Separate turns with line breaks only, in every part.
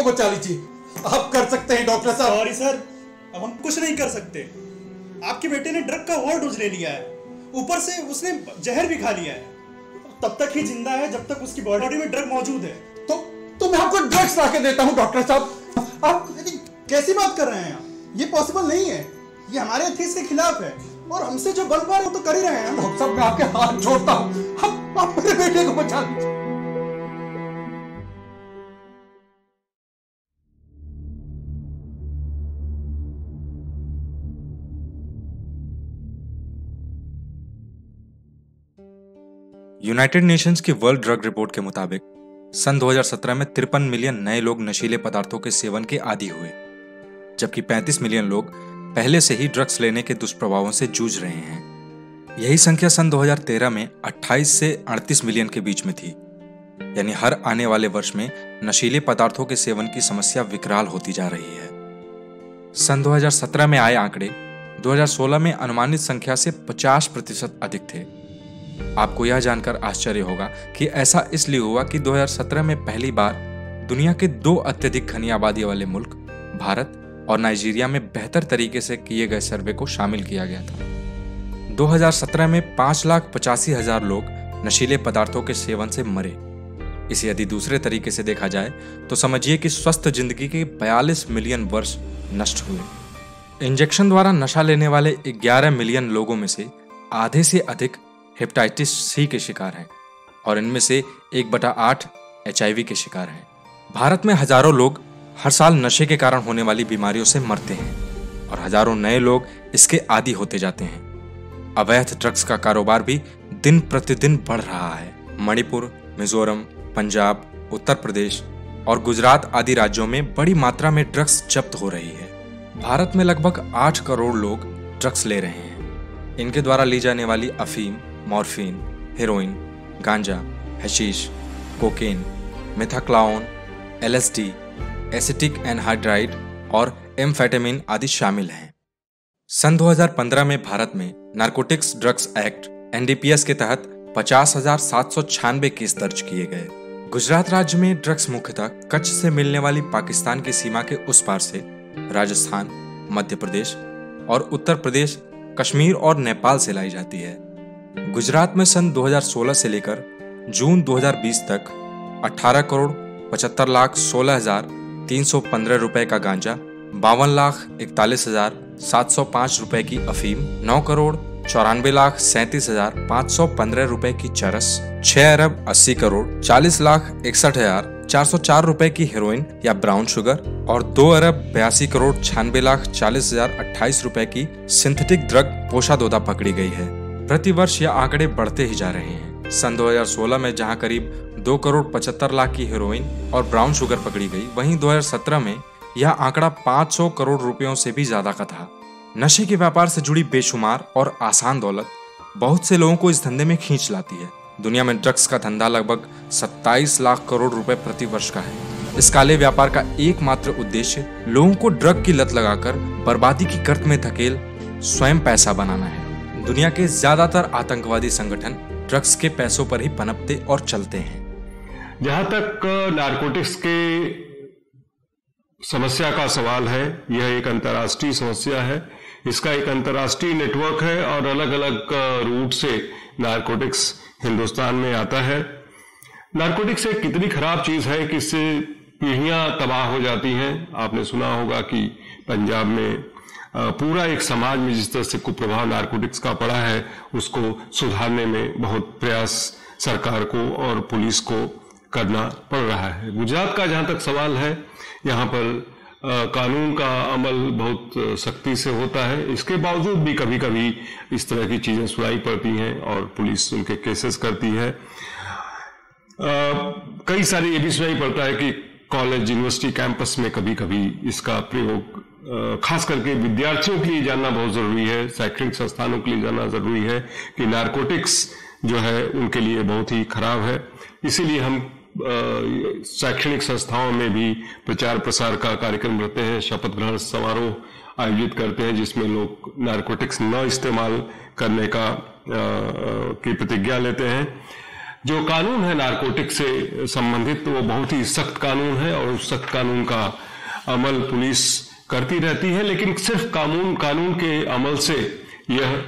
को बचा लीजिए। आप कर सकते हैं डॉक्टर साहब।
सॉरी सर अब हम कुछ नहीं कर सकते। आपके बेटे ने ड्रग का ओवर डोज ले लिया है। ऊपर से उसने जहर भी खा लिया है। तब तक ही ज़िंदा है जब तक उसकी बॉडी में ड्रग मौजूद है।
तो तो मैं आपको ड्रग्स ला के देता हूँ डॉक्टर साहब।
आप कैसी बात कर रहे हैं आप? ये पॉसिबल नहीं है। ये हमारे एथिक्स के खिलाफ है। और हमसे जो बन पा रहे हो तो कर ही रहे हैं।
डॉक्टर साहब मैं आपके हाथ छोड़ता हूँ। आप, आप मेरे बेटे को बचा लीजिए।
यूनाइटेड नेशंस की वर्ल्ड ड्रग रिपोर्ट के मुताबिक, सन 2017 में तिरपन मिलियन नए लोग नशीले पदार्थों के सेवन के आदि हुए, जबकि 35 मिलियन लोग पहले से ही ड्रग्स लेने के दुष्प्रभावों से जूझ रहे हैं। यही संख्या सन 2013 में 28 से 38 मिलियन के बीच में थी। यानी हर आने वाले वर्ष में नशीले पदार्थों के सेवन की समस्या विकराल होती जा रही है। सन 2017 में आए आंकड़े 2016 में अनुमानित संख्या से 50 प्रतिशत अधिक थे। आपको यह जानकर आश्चर्य होगा कि ऐसा इसलिए हुआ कि 2017 में पहली बार दुनिया के दो अत्यधिक घनी आबादी वाले मुल्क, भारत और नाइजीरिया में बेहतर तरीके से किए गए सर्वे को शामिल किया गया था। 2017 में पाँच लाख पचासी हज़ार लोग नशीले पदार्थों के सेवन से मरे। इसे यदि दूसरे तरीके से देखा जाए तो समझिए कि स्वस्थ ज़िंदगी के 42 मिलियन वर्ष नष्ट हुए। इंजेक्शन द्वारा नशा लेने वाले 11 मिलियन लोगों में से आधे से अधिक हेपेटाइटिस सी के शिकार हैं और इनमें से एक बटा आठ एच के शिकार हैं। भारत में हज़ारों लोग हर साल नशे के कारण होने वाली बीमारियों से मरते हैं और हज़ारों नए लोग इसके आदि होते जाते हैं। अवैध ड्रग्स का कारोबार भी दिन प्रतिदिन बढ़ रहा है। मणिपुर, मिजोरम, पंजाब, उत्तर प्रदेश और गुजरात आदि राज्यों में बड़ी मात्रा में ड्रग्स जब्त हो रही है। भारत में लगभग आठ करोड़ लोग ड्रग्स ले रहे हैं। इनके द्वारा ली जाने वाली अफीम मॉर्फिन, हेरोइन, गांजा, hashish, cocaine, methaqualone, LSD, acetic anhydride और एम्फेटामिन आदि शामिल हैं। सन 2015 में भारत में नारकोटिक्स ड्रग्स एक्ट, एनडीपीएस के तहत पचास हज़ार सात सौ छियानवे केस दर्ज किए गए। गुजरात राज्य में ड्रग्स मुख्यतः कच्छ से मिलने वाली पाकिस्तान की सीमा के उस पार से, राजस्थान, मध्य प्रदेश और उत्तर प्रदेश, कश्मीर और नेपाल से लाई जाती है। गुजरात में सन 2016 से लेकर जून 2020 तक 18 करोड़ पचहत्तर लाख सोलह हज़ार तीन सौ पंद्रह रुपए का गांजा, बावन लाख इकतालीस हज़ार सात सौ पाँच रुपए की अफीम, नौ करोड़ चौरानवे लाख सैंतीस हज़ार पाँच सौ पंद्रह रुपए की चरस, छह अरब अस्सी करोड़ चालीस लाख इकसठ हज़ार चार सौ चार रुपए की हेरोइन या ब्राउन शुगर और दो अरब बयासी करोड़ छियानवे लाख चालीस हज़ार अट्ठाईस रुपए की सिंथेटिक ड्रग पोषादोदा पकड़ी गई है। प्रति वर्ष यह आंकड़े बढ़ते ही जा रहे हैं। सन 2016 में जहाँ करीब दो करोड़ पचहत्तर लाख की हेरोइन और ब्राउन शुगर पकड़ी गई, वहीं 2017 में यह आंकड़ा 500 करोड़ रुपयों से भी ज़्यादा का था। नशे के व्यापार से जुड़ी बेशुमार और आसान दौलत बहुत से लोगों को इस धंधे में खींच लाती है। दुनिया में ड्रग्स का धंधा लगभग 27 लाख करोड़ रुपए प्रति वर्ष का है। इस काले व्यापार का एकमात्र उद्देश्य लोगों को ड्रग की लत लगाकर बर्बादी की गर्त में धकेल स्वयं पैसा बनाना है। दुनिया के ज़्यादातर आतंकवादी संगठन ड्रग्स के पैसों पर ही पनपते और चलते हैं।
जहाँ तक नारकोटिक्स के समस्या का सवाल है, यह एक अंतर्राष्ट्रीय समस्या है। इसका एक अंतर्राष्ट्रीय नेटवर्क है और अलग अलग रूट से नारकोटिक्स हिंदुस्तान में आता है। नारकोटिक्स एक कितनी खराब चीज़ है कि इससे पीढ़ियाँ तबाह हो जाती हैं। आपने सुना होगा कि पंजाब में पूरा एक समाज में जिस तरह से कुप्रभाव नारकोटिक्स का पड़ा है उसको सुधारने में बहुत प्रयास सरकार को और पुलिस को करना पड़ रहा है। गुजरात का जहाँ तक सवाल है यहाँ पर कानून का अमल बहुत सख्ती से होता है। इसके बावजूद भी कभी कभी इस तरह की चीज़ें सुनाई पड़ती हैं और पुलिस उनके केसेस करती है। आ, कई सारे ये भी सुनाई पड़ता है कि कॉलेज यूनिवर्सिटी कैंपस में कभी कभी इसका प्रयोग खास करके विद्यार्थियों के लिए जानना बहुत ज़रूरी है शैक्षणिक संस्थानों के लिए जानना ज़रूरी है कि नारकोटिक्स जो है उनके लिए बहुत ही खराब है। इसीलिए हम शैक्षणिक संस्थाओं में भी प्रचार प्रसार का कार्यक्रम रहते हैं शपथ ग्रहण समारोह आयोजित करते हैं जिसमें लोग नारकोटिक्स न इस्तेमाल करने का आ, की प्रतिज्ञा लेते हैं। जो कानून है नारकोटिक से संबंधित तो वो बहुत ही सख्त कानून है और उस सख्त कानून का अमल पुलिस करती रहती है, लेकिन सिर्फ़ कानून कानून के अमल से यह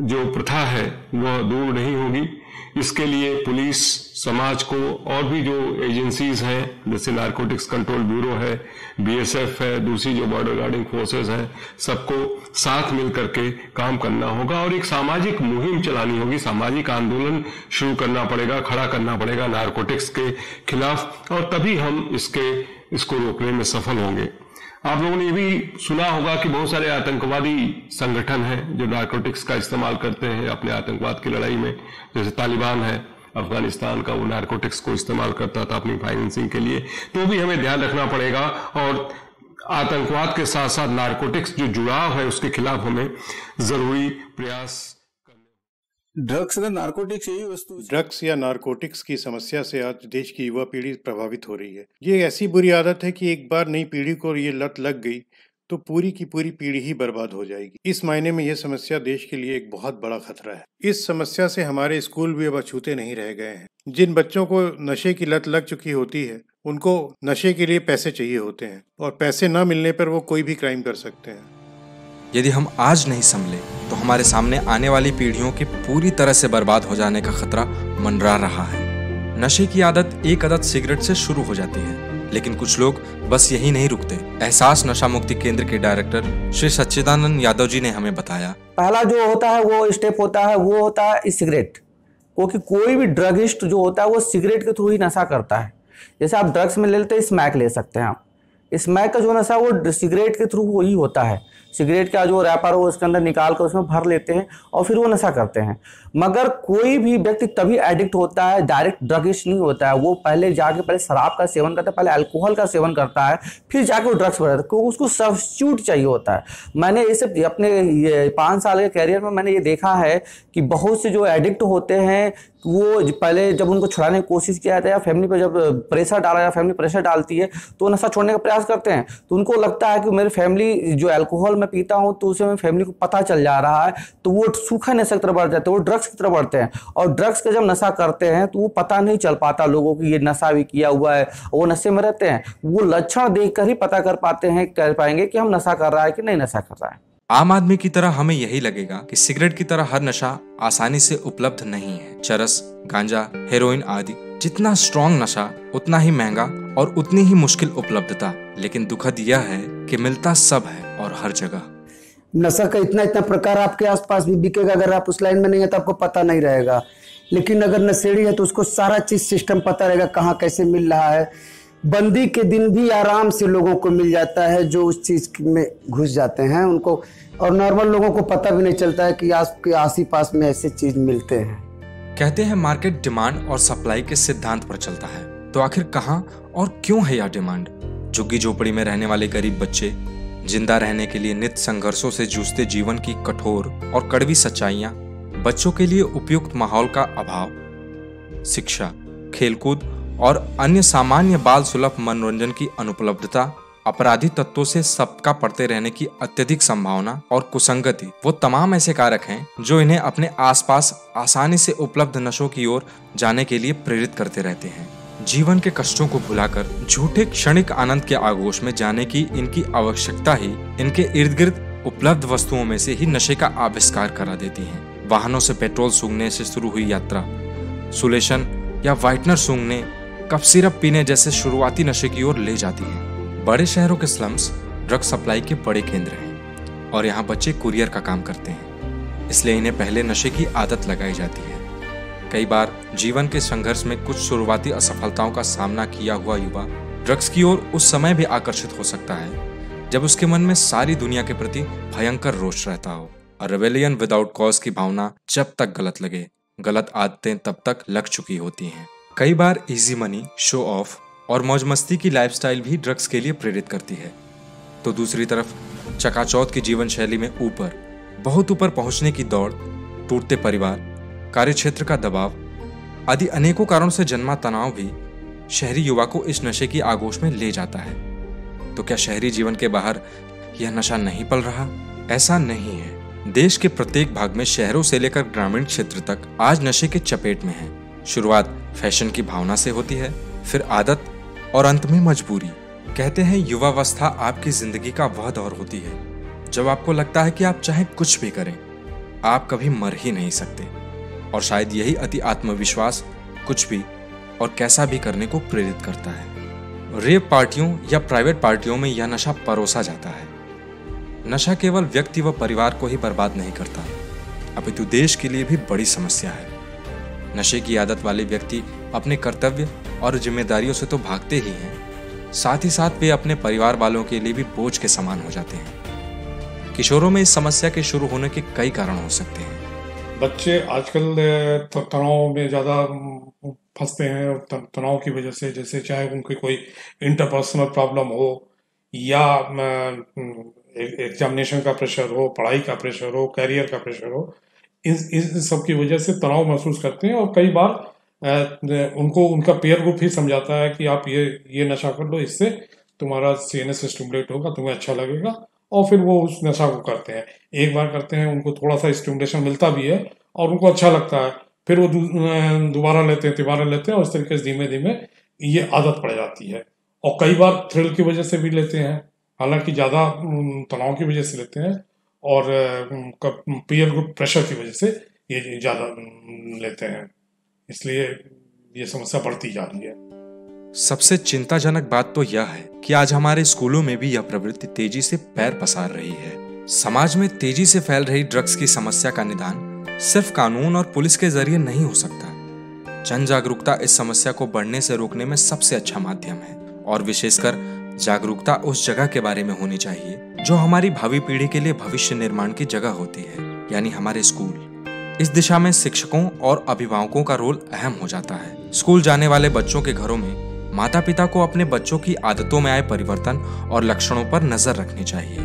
जो प्रथा है, वह दूर नहीं होगी। इसके लिए पुलिस, समाज को और भी जो एजेंसीज हैं, जैसे नारकोटिक्स कंट्रोल ब्यूरो है बीएसएफ है, दूसरी जो बॉर्डर गार्डिंग फोर्सेस हैं, सबको साथ मिल करके काम करना होगा और एक सामाजिक मुहिम चलानी होगी। सामाजिक आंदोलन शुरू करना पड़ेगा, खड़ा करना पड़ेगा नारकोटिक्स के खिलाफ, और तभी हम इसके, इसको रोकने में सफल होंगे। आप लोगों ने ये भी सुना होगा कि बहुत सारे आतंकवादी संगठन हैं जो नार्कोटिक्स का इस्तेमाल करते हैं अपने आतंकवाद की लड़ाई में। जैसे तालिबान है, अफ़गानिस्तान का वो नार्कोटिक्स को इस्तेमाल करता था अपनी फाइनेंसिंग के लिए। तो भी हमें ध्यान रखना पड़ेगा और आतंकवाद के साथ साथ नार्कोटिक्स जो जुड़ाव है उसके खिलाफ हमें ज़रूरी प्रयास
ड्रग्स अगर नारकोटिक्स यही वस्तु
ड्रग्स या नारकोटिक्स की समस्या से आज देश की युवा पीढ़ी प्रभावित हो रही है। ये ऐसी बुरी आदत है कि एक बार नई पीढ़ी को ये लत लग गई तो पूरी की पूरी पीढ़ी ही बर्बाद हो जाएगी। इस मायने में यह समस्या देश के लिए एक बहुत बड़ा खतरा है। इस समस्या से हमारे स्कूल भी अब अछूते नहीं रह गए हैं। जिन बच्चों को नशे की लत लग चुकी होती है, उनको नशे के लिए पैसे चाहिए होते हैं, और पैसे न मिलने पर वो कोई भी क्राइम कर सकते हैं।
यदि हम आज नहीं संभले तो हमारे सामने आने वाली पीढ़ियों के पूरी तरह से बर्बाद हो जाने का खतरा मंडरा रहा है। नशे की आदत एक आदत सिगरेट से शुरू हो जाती है, लेकिन कुछ लोग बस यही नहीं रुकते। एहसास नशा मुक्ति केंद्र के डायरेक्टर श्री सच्चिदानंद यादव जी ने हमें बताया।
पहला जो होता है, वो स्टेप होता है, वो होता है सिगरेट। क्योंकि कोई भी ड्रगिस्ट जो होता है, वो सिगरेट के थ्रू ही नशा करता है। जैसे आप ड्रग्स में ले लेते हैं, स्मैक ले सकते हैं आप। स्मैक का जो नशा, वो सिगरेट के थ्रू ही होता है। सिगरेट का जो रैपर हो उसके अंदर निकाल कर उसमें भर लेते हैं और फिर वो नशा करते हैं। मगर कोई भी व्यक्ति तभी एडिक्ट होता है डायरेक्ट ड्रगिस्ट नहीं होता है। वो पहले जाके, पहले शराब का सेवन करता है, पहले अल्कोहल का सेवन करता है, फिर जाके वो ड्रग्स पर क्योंकि उसको सब्सिट्यूट चाहिए होता है। मैंने इसे अपने ये पाँच साल के कैरियर में मैंने ये देखा है कि बहुत से जो एडिक्ट होते हैं, वो पहले जब उनको छुड़ाने की कोशिश किया जाता है या फैमिली पर जब प्रेशर डाला, या फैमिली प्रेशर डालती है तो नशा छोड़ने का प्रयास करते हैं। तो उनको लगता है कि मेरी फैमिली जो अल्कोहल में पीता हूँ तो उसे मेरी फैमिली को पता चल जा रहा है तो वो सूखा नशे की तरफ़ बढ़ जाते हैं, वो ड्रग्स की तरफ़ बढ़ते हैं। और ड्रग्स का जब नशा करते हैं तो वो पता नहीं चल पाता लोगों को ये नशा भी किया हुआ है, वो नशे में रहते हैं। वो लक्षण देख ही पता कर पाते हैं कर पाएँगे कि हम नशा कर रहा है कि नहीं नशा कर रहा है।
आम आदमी की तरह हमें यही लगेगा कि सिगरेट की तरह हर नशा आसानी से उपलब्ध नहीं है। चरस, गांजा हेरोइन आदि, जितना स्ट्रॉन्ग नशा, उतना ही महँगा और उतनी ही मुश्किल उपलब्धता। लेकिन दुखद यह है कि मिलता सब है। और हर जगह।
नशा का इतना इतना प्रकार आपके आसपास भी बिकेगा अगर आप उस लाइन में नहीं है तो आपको पता नहीं रहेगा। लेकिन अगर नशेड़ी है तो उसको सारा चीज़ सिस्टम पता रहेगा कहाँ कैसे मिल रहा है। बंदी के दिन भी आराम से लोगों को मिल जाता है जो उस चीज़ में घुस जाते हैं उनको और नॉर्मल लोगों को पता भी नहीं चलता है कि आपके आस पास में ऐसे चीज़ मिलते हैं।
कहते हैं मार्केट डिमांड और सप्लाई के सिद्धांत पर चलता है। तो आखिर कहाँ और क्यों है यह डिमांड झुग्गी झोपड़ी में रहने वाले गरीब बच्चे ज़िंदा रहने के लिए नित्य संघर्षों से जूझते जीवन की कठोर और कड़वी सच्चाइयाँ, बच्चों के लिए उपयुक्त माहौल का अभाव, शिक्षा, खेलकूद और अन्य सामान्य बाल सुलभ मनोरंजन की अनुपलब्धता, अपराधी तत्वों से सबका पड़ते रहने की अत्यधिक संभावना और कुसंगति, वो तमाम ऐसे कारक हैं जो इन्हें अपने आसपास आसानी से उपलब्ध नशों की ओर जाने के लिए प्रेरित करते रहते हैं। जीवन के कष्टों को भुलाकर झूठे क्षणिक आनंद के आगोश में जाने की इनकी आवश्यकता ही इनके इर्द गिर्द उपलब्ध वस्तुओं में से ही नशे का आविष्कार करा देती है। वाहनों से पेट्रोल सूंघने से शुरू हुई यात्रा, सुलेशन या व्हाइटनर सूंघने, कफ सिरप पीने जैसे शुरुआती नशे की ओर ले जाती है। बड़े शहरों के स्लम्स ड्रग सप्लाई के बड़े केंद्र हैं और यहाँ बच्चे कुरियर का काम करते हैं, इसलिए इन्हें पहले नशे की आदत लगाई जाती है। कई बार जीवन के संघर्ष में कुछ शुरुआती असफलताओं का सामना किया हुआ युवा ड्रग्स की ओर उस समय भी आकर्षित हो सकता है, जब उसके मन में सारी दुनिया के प्रति भयंकर रोष रहता हो। और रेवेलियन विदाउट कॉज की भावना जब तक गलत लगे, गलत आदतें तब तक लग चुकी होती हैं। कई बार इजी मनी शो ऑफ़ और मौज मस्ती की लाइफस्टाइल भी ड्रग्स के लिए प्रेरित करती है। तो दूसरी तरफ़, चकाचौथ की जीवन शैली में ऊपर, बहुत ऊपर पहुँचने की दौड़, टूटते परिवार कार्य क्षेत्र का दबाव, आदि अनेकों कारणों से जन्मा तनाव भी शहरी युवा को इस नशे की आगोश में ले जाता है। तो क्या शहरी जीवन के बाहर यह नशा नहीं पल रहा? ऐसा नहीं है। देश के प्रत्येक भाग में शहरों से लेकर ग्रामीण क्षेत्र तक आज नशे के चपेट में है। शुरुआत फ़ैशन की भावना से होती है, फिर आदत और अंत में मजबूरी। कहते हैं, युवावस्था आपकी ज़िंदगी का वह दौर होती है, जब आपको लगता है कि आप चाहे कुछ भी करें, आप कभी मर ही नहीं सकते। और शायद यही अति आत्मविश्वास कुछ भी और कैसा भी करने को प्रेरित करता है। रेप पार्टियों या प्राइवेट पार्टियों में यह नशा परोसा जाता है। नशा केवल व्यक्ति व परिवार को ही बर्बाद नहीं करता, अपितु देश के लिए भी बड़ी समस्या है। नशे की आदत वाले व्यक्ति अपने कर्तव्य और जिम्मेदारियों से तो भागते ही हैं, साथ ही साथ वे अपने परिवार वालों के लिए भी बोझ के समान हो जाते हैं। किशोरों में इस समस्या के शुरू होने के कई कारण हो सकते हैं।
बच्चे आजकल तनाव में ज़्यादा फंसते हैं तनाव की वजह से जैसे चाहे उनकी कोई इंटरपर्सनल प्रॉब्लम हो या एग्जामिनेशन का प्रेशर हो, पढ़ाई का प्रेशर हो करियर का प्रेशर हो इन इन सब की वजह से तनाव महसूस करते हैं और कई बार उनको, उनका पेयर ग्रुप ही समझाता है कि आप ये ये नशा कर लो, इससे तुम्हारा सी एन एस स्टिमुलेट होगा, तुम्हें अच्छा लगेगा। और फिर वो उस नशा को करते हैं। एक बार करते हैं, उनको थोड़ा सा स्टिमुलेशन मिलता भी है और उनको अच्छा लगता है। फिर वो दोबारा लेते हैं, तिबारा लेते हैं और इस तरीके से धीमे धीमे ये आदत पड़ जाती है। और कई बार थ्रिल की वजह से भी लेते हैं, हालाँकि ज़्यादा तनाव की वजह से लेते हैं और पीयर ग्रुप प्रेशर की वजह से ये ज़्यादा लेते हैं। इसलिए ये समस्या बढ़ती जा रही है।
सबसे चिंताजनक बात तो यह है कि आज हमारे स्कूलों में भी यह प्रवृत्ति तेज़ी से पैर पसार रही है। समाज में तेज़ी से फैल रही ड्रग्स की समस्या का निदान सिर्फ़ कानून और पुलिस के ज़रिए नहीं हो सकता। जन जागरूकता इस समस्या को बढ़ने से रोकने में सबसे अच्छा माध्यम है और विशेषकर जागरूकता उस जगह के बारे में होनी चाहिए जो हमारी भावी पीढ़ी के लिए भविष्य निर्माण की जगह होती है, यानी हमारे स्कूल। इस दिशा में शिक्षकों और अभिभावकों का रोल अहम हो जाता है। स्कूल जाने वाले बच्चों के घरों में माता पिता को अपने बच्चों की आदतों में आए परिवर्तन और लक्षणों पर नज़र रखनी चाहिए।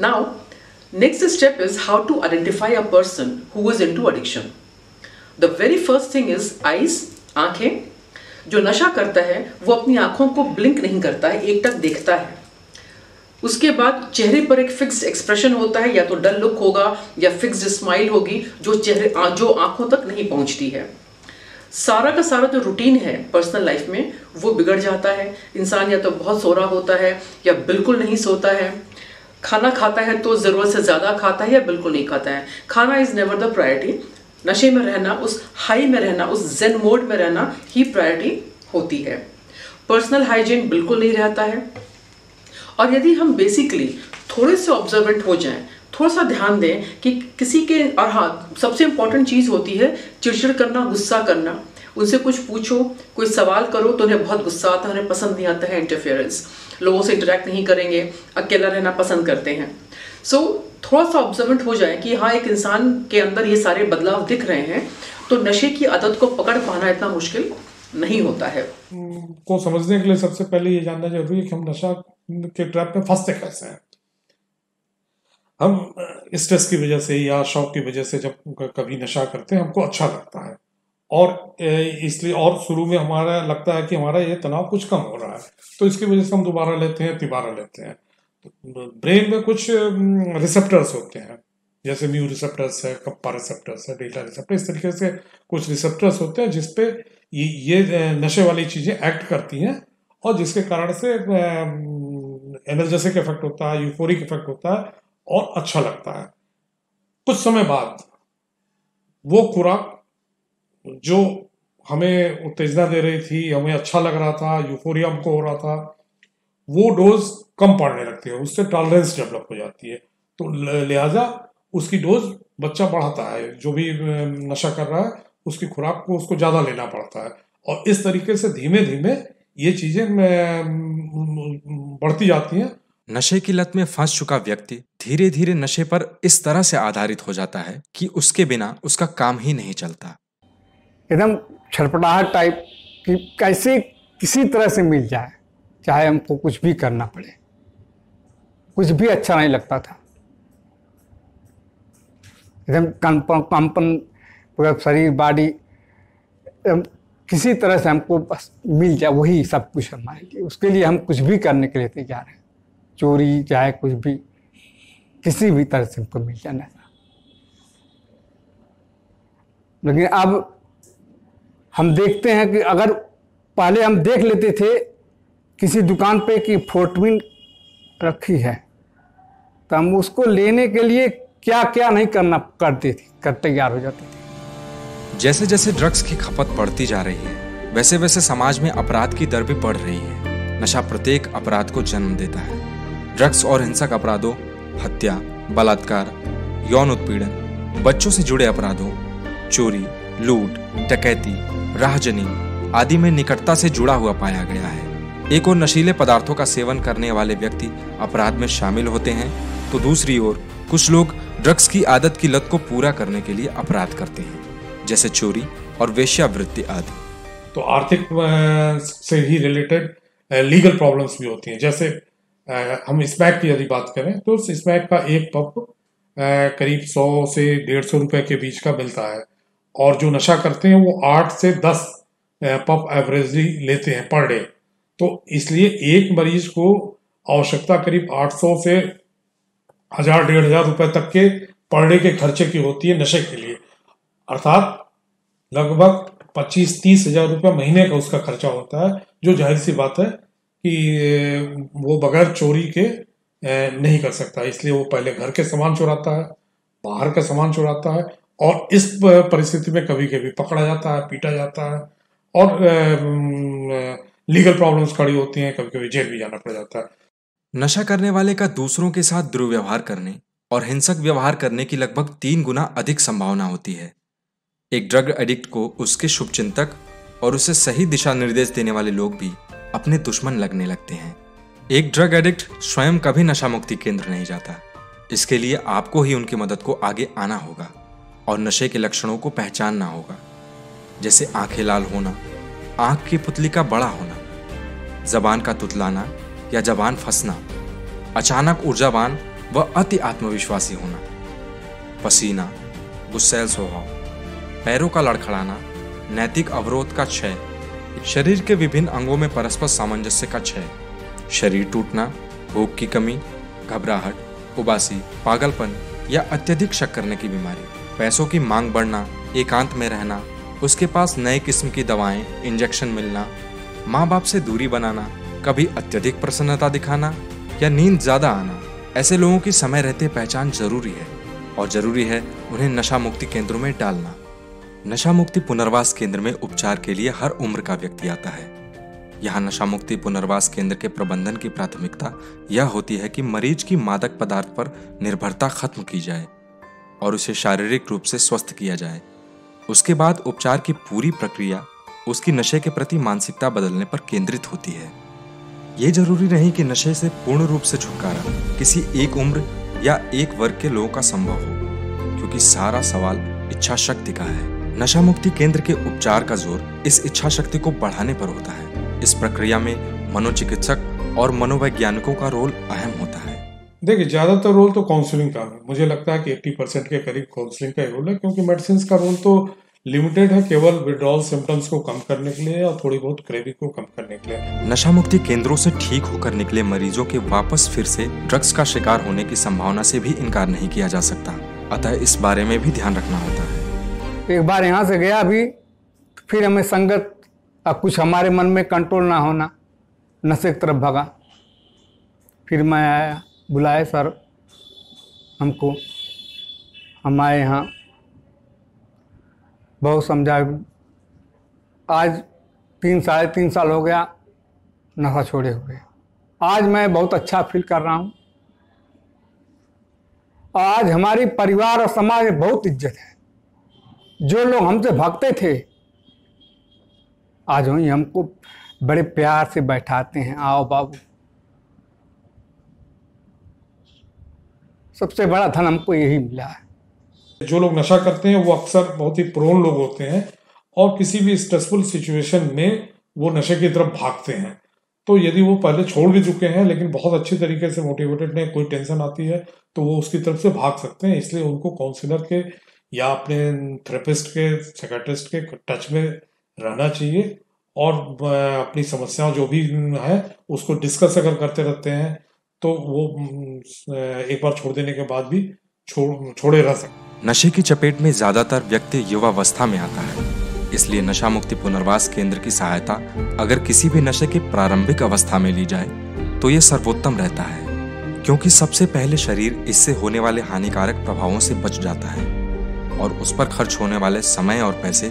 Now, next step is how to identify a person who is into addiction. The very first thing is eyes, आँखें। जो नशा करता है वो अपनी आँखों को ब्लिंक नहीं करता है एक एकटक देखता है। उसके बाद चेहरे पर एक फिक्स एक्सप्रेशन होता है या तो डल लुक होगा या फिक्स्ड स्माइल होगी जो चेहरे जो आँखों तक नहीं पहुँचती है। सारा का सारा जो रूटीन है पर्सनल लाइफ में, वो बिगड़ जाता है। इंसान या तो बहुत सो रहा होता है या बिल्कुल नहीं सोता है। खाना खाता है तो ज़रूरत से ज़्यादा खाता है या बिल्कुल नहीं खाता है। खाना इज़ नेवर द प्रायोरिटी नशे में रहना, उस हाई में रहना, उस जेन मोड में रहना ही प्रायोरिटी होती है। पर्सनल हाइजीन बिल्कुल नहीं रहता है। और यदि हम बेसिकली थोड़े से ऑब्जर्वेंट हो जाएँ थोड़ा सा ध्यान दें कि किसी के और हाँ सबसे इंपॉर्टेंट चीज़ होती है चिड़चिड़ करना गुस्सा करना। उनसे कुछ पूछो कोई सवाल करो तो उन्हें बहुत गुस्सा आता है उन्हें पसंद नहीं आता है इंटरफेरेंस लोगों से इंटरेक्ट नहीं करेंगे अकेला रहना पसंद करते हैं। सो so, थोड़ा सा ऑब्जर्वेंट हो जाए कि हाँ एक इंसान के अंदर ये सारे बदलाव दिख रहे हैं तो नशे की आदत को पकड़ पाना इतना मुश्किल नहीं होता है।
को समझने के लिए सबसे पहले ये जानना ज़रूरी है कि हम नशा के ट्रैप में फंसते कैसे हैं। हम स्ट्रेस की वजह से या शौक की वजह से जब कभी नशा करते हैं, हमको अच्छा लगता है। और इसलिए और शुरू में हमारा लगता है कि हमारा ये तनाव कुछ कम हो रहा है। तो इसकी वजह से हम दोबारा लेते हैं, तिबारा लेते हैं। तो ब्रेन में कुछ रिसेप्टर्स होते हैं। जैसे म्यू रिसेप्टर्स है कप्पा रिसेप्टर्स है डेटा रिसेप्टर इस तरीके से कुछ रिसेप्टर्स होते हैं जिसपे ये नशे वाली चीज़ें एक्ट करती हैं और जिसके कारण से एनर्जेसिक इफ़ेक्ट होता है यूफोरिक इफ़ेक्ट होता है और अच्छा लगता है। कुछ समय बाद वो खुराक जो हमें उत्तेजना दे रही थी, हमें अच्छा लग रहा था, यूफोरिया हमको हो रहा था, वो डोज कम पड़ने लगती है, उससे टॉलरेंस डेवलप हो जाती है। तो लिहाजा उसकी डोज बच्चा बढ़ाता है, जो भी नशा कर रहा है, उसकी खुराक को उसको ज़्यादा लेना पड़ता है। और इस तरीके से धीमे धीमे ये चीज़ें बढ़ती जाती हैं।
नशे की लत में फंस चुका व्यक्ति धीरे धीरे नशे पर इस तरह से आधारित हो जाता है कि उसके बिना उसका काम ही नहीं चलता।
एकदम छटपटाहट टाइप कि कैसे किसी तरह से मिल जाए, चाहे हमको कुछ भी करना पड़े। कुछ भी अच्छा नहीं लगता था। एकदम कंपन कंपन, पूरा शरीर बॉडी किसी तरह से हमको बस मिल जाए, वही सब कुछ हमारे लिए। उसके लिए हम कुछ भी करने के लिए तैयार हैं। चोरी, चाहे कुछ भी, किसी भी तरह से हमको मिल जाए नशा लेकिन अब हम देखते हैं कि अगर पहले हम देख लेते थे, किसी दुकान पे कि फोर्टमिन रखी है तो हम उसको लेने के लिए क्या क्या नहीं करना करते थे, कर तैयार हो जाते थे।
जैसे जैसे ड्रग्स की खपत बढ़ती जा रही है वैसे वैसे समाज में अपराध की दर भी बढ़ रही है। नशा प्रत्येक अपराध को जन्म देता है। ड्रग्स और हिंसक अपराधों, हत्या, बलात्कार, यौन उत्पीड़न, बच्चों से जुड़े अपराधों, चोरी, लूट, डकैती, राहजनी आदि में निकटता से जुड़ा हुआ पाया गया है। एक और नशीले पदार्थों का सेवन करने वाले व्यक्ति अपराध में शामिल होते हैं तो दूसरी ओर कुछ लोग ड्रग्स की आदत की लत को पूरा करने के लिए अपराध करते हैं, जैसे चोरी और वेश्यावृत्ति आदि।
तो आर्थिक से ही रिलेटेड लीगल प्रॉब्लम्स भी होती हैं, जैसे हम स्मैक की यदि बात करें तो उस स्मैक का एक पप करीब सौ से डेढ़ सौ रुपए के बीच का मिलता है। और जो नशा करते हैं, वो आठ से दस पप एवरेजली लेते हैं पर डे। तो इसलिए एक मरीज़ को आवश्यकता करीब 800 से हज़ार, डेढ़ हज़ार रुपए तक के पर डे के खर्चे की होती है नशे के लिए। अर्थात लगभग पच्चीस तीस हज़ार रुपये महीने का उसका खर्चा होता है, जो ज़ाहिर सी बात है कि वो बगैर चोरी के नहीं कर सकता। इसलिए वो पहले घर के सामान चुराता है, बाहर का सामान चुराता है और इस परिस्थिति में कभी कभी पकड़ा जाता है, पीटा जाता है और लीगल प्रॉब्लम्स खड़ी होती हैं, कभी कभी जेल भी जाना पड़ जाता है।
नशा करने वाले का दूसरों के साथ दुर्व्यवहार करने और हिंसक व्यवहार करने की लगभग तीन गुना अधिक संभावना होती है। एक ड्रग एडिक्ट को उसके शुभचिंतक और उसे सही दिशा निर्देश देने वाले लोग भी अपने दुश्मन लगने लगते हैं। एक ड्रग एडिक्ट स्वयं कभी नशा मुक्ति केंद्र नहीं जाता। इसके लिए आपको ही उनकी मदद को आगे आना होगा और नशे के लक्षणों को पहचानना होगा। जैसे आँखें लाल होना, आँख की पुतली का बड़ा होना, जबान का तुतलाना या जबान फंसना, अचानक ऊर्जावान व अति आत्मविश्वासी होना, पसीना, गुस्सैल स्वभाव, पैरों का लड़खड़ाना, नैतिक अवरोध का क्षय शरीर के विभिन्न अंगों में परस्पर सामंजस्य का क्षय। शरीर टूटना, भूख की कमी, घबराहट, उबासी, पागलपन या अत्यधिक शक करने की बीमारी। पैसों की मांग बढ़ना, एकांत में रहना, उसके पास नए किस्म की दवाएँ, इंजेक्शन मिलना माँ बाप से दूरी बनाना, कभी अत्यधिक प्रसन्नता दिखाना या नींद ज़्यादा आना, ऐसे लोगों की समय रहते पहचान ज़रूरी है और ज़रूरी है उन्हें नशा मुक्ति केंद्रों में डालना। नशा मुक्ति पुनर्वास केंद्र में उपचार के लिए हर उम्र का व्यक्ति आता है। यहाँ नशा मुक्ति पुनर्वास केंद्र के प्रबंधन की प्राथमिकता यह होती है कि मरीज़ की मादक पदार्थ पर निर्भरता खत्म की जाए और उसे शारीरिक रूप से स्वस्थ किया जाए। उसके बाद उपचार की पूरी प्रक्रिया उसकी नशे के प्रति मानसिकता बदलने पर केंद्रित होती है। ये ज़रूरी नहीं कि नशे से पूर्ण रूप से छुटकारा किसी एक उम्र या एक वर्ग के लोगों का संभव हो, क्योंकि सारा सवाल इच्छा शक्ति का है। नशा मुक्ति केंद्र के उपचार का ज़ोर इस इच्छा शक्ति को बढ़ाने पर होता है। इस प्रक्रिया में मनोचिकित्सक और मनोवैज्ञानिकों का रोल अहम होता है।
देखिए ज़्यादातर रोल तो काउंसलिंग का है। मुझे लगता है कि 80 परसेंट के करीब काउंसलिंग का ही रोल है क्योंकि मेडिसिन का रोल तो लिमिटेड है केवल विड्रॉल सिम्टम्स को कम करने के लिए और थोड़ी बहुत क्रेविंग को कम करने के लिए।
नशा मुक्ति केंद्रों से ठीक होकर निकले मरीजों के वापस फिर से ड्रग्स का शिकार होने की संभावना से भी इनकार नहीं किया जा सकता। अतः इस बारे में भी ध्यान रखना होता है।
एक बार यहाँ से गया अभी फिर हमें संगत अब कुछ हमारे मन में कंट्रोल ना होना नशे की तरफ़ भगा। फिर मैं आया बुलाए सर, हमको, हम आए यहाँ। बहुत समझा, आज तीन, साढ़े तीन साल हो गया, नशा छोड़े हुए। आज मैं बहुत अच्छा फील कर रहा हूँ। आज हमारी परिवार और समाज में बहुत इज़्ज़त है। जो लोग हमसे भागते थे, आज वही हमको बड़े प्यार से बैठाते हैं। आओ बाबू। सबसे बड़ा धन हमको यही मिला है।
जो लोग नशा करते हैं, वो अक्सर बहुत ही प्रोन लोग होते हैं और किसी भी स्ट्रेसफुल सिचुएशन में वो नशे की तरफ़ भागते हैं। तो यदि वो पहले छोड़ भी चुके हैं, लेकिन बहुत अच्छी तरीके से मोटिवेटेड नहीं कोई टेंशन आती है तो वो उसकी तरफ़ से भाग सकते हैं, इसलिए उनको काउंसिलर के या अपने थेरेपिस्ट के सेक्रेटिस्ट के टच में रहना चाहिए और अपनी समस्याओं जो भी है, उसको डिस्कस अगर करते रहते हैं तो वो एक बार छोड़ देने के बाद भी छोड़, छोड़े रह सकते
नशे की चपेट में ज़्यादातर व्यक्ति युवावस्था में आता है, इसलिए नशा मुक्ति पुनर्वास केंद्र की सहायता अगर किसी भी नशे के प्रारंभिक अवस्था में ली जाए तो ये सर्वोत्तम रहता है, क्योंकि सबसे पहले शरीर इससे होने वाले हानिकारक प्रभावों से बच जाता है। और उस पर खर्च होने वाले समय और पैसे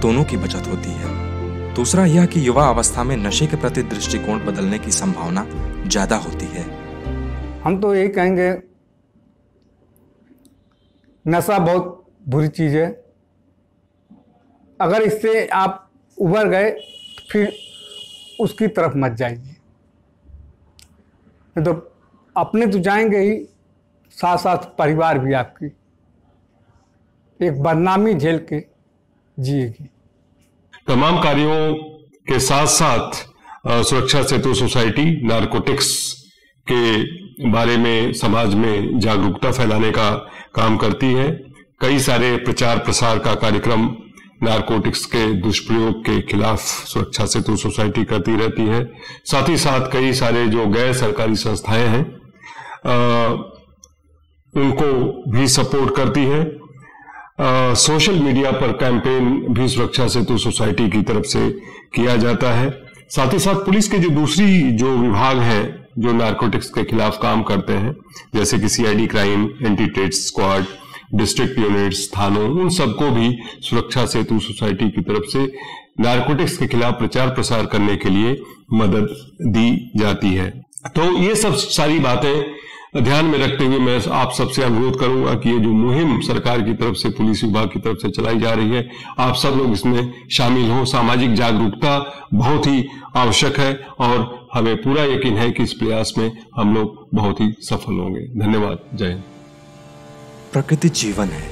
दोनों की बचत होती है। दूसरा यह कि युवा अवस्था में नशे के प्रति दृष्टिकोण बदलने की संभावना ज़्यादा होती है।
हम तो यही कहेंगे, नशा बहुत बुरी चीज़ है। अगर इससे आप उबर गए, फिर उसकी तरफ़ मत जाइए। तो अपने तो जाएँगे ही साथ साथ परिवार भी आपकी। एक बदनामी झेल के जिएगी।
तमाम कार्यों के साथ साथ सुरक्षा सेतु सोसाइटी नारकोटिक्स के बारे में, समाज में जागरूकता फैलाने का काम करती है। कई सारे प्रचार प्रसार का कार्यक्रम नारकोटिक्स के दुष्प्रयोग के खिलाफ सुरक्षा सेतु सोसाइटी करती रहती है। साथ ही साथ कई सारे जो गैर सरकारी संस्थाएँ हैं उनको भी सपोर्ट करती है। सोशल मीडिया पर कैंपेन भी सुरक्षा सेतु सोसाइटी की तरफ़ से किया जाता है। साथ ही साथ पुलिस के जो दूसरी जो विभाग है, जो नारकोटिक्स के खिलाफ काम करते हैं, जैसे कि CID crime anti trade squad district units थानों, उन सबको भी सुरक्षा सेतु सोसाइटी की तरफ़ से नारकोटिक्स के खिलाफ प्रचार प्रसार करने के लिए मदद दी जाती है। तो ये सब सारी बातें ध्यान में रखते हुए मैं आप सबसे अनुरोध करूँगा कि ये जो मुहिम सरकार की तरफ़ से, पुलिस विभाग की तरफ़ से चलाई जा रही है, आप सब लोग इसमें शामिल हो। सामाजिक जागरूकता बहुत ही आवश्यक है और हमें पूरा यकीन है कि इस प्रयास में हम लोग बहुत ही सफल होंगे। धन्यवाद। जय
प्रकृति जीवन है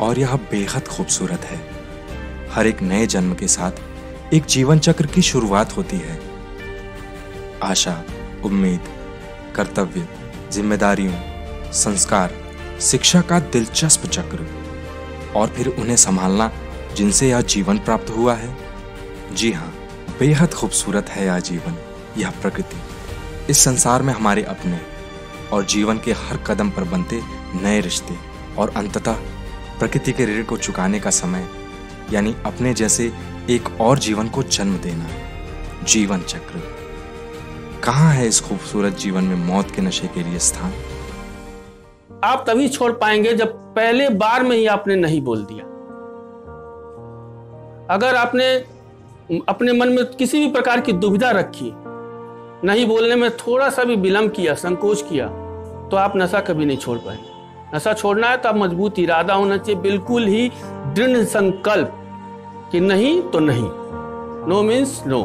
और यह बेहद खूबसूरत है। हर एक नए जन्म के साथ एक जीवन चक्र की शुरुआत होती है। आशा, उम्मीद, कर्तव्य जिम्मेदारियों संस्कार, शिक्षा का दिलचस्प चक्र, और फिर उन्हें संभालना जिनसे यह जीवन प्राप्त हुआ है। जी हाँ बेहद खूबसूरत है यह जीवन, यह प्रकृति। इस संसार में हमारे अपने और जीवन के हर कदम पर बनते नए रिश्ते, और अंततः प्रकृति के ऋण को चुकाने का समय, यानी अपने जैसे एक और जीवन को जन्म देना, जीवन चक्र। कहाँ है इस खूबसूरत जीवन में मौत के नशे के लिए स्थान?
आप तभी छोड़ पाएँगे जब पहले बार में ही आपने नहीं बोल दिया। अगर आपने अपने मन में किसी भी प्रकार की दुविधा रखी, नहीं बोलने में थोड़ा सा भी विलंब किया, संकोच किया तो आप नशा कभी नहीं छोड़ पाएँगे नशा छोड़ना है तो आप मज़बूत इरादा होना चाहिए, बिल्कुल ही दृढ़ संकल्प कि नहीं तो नहीं। No means no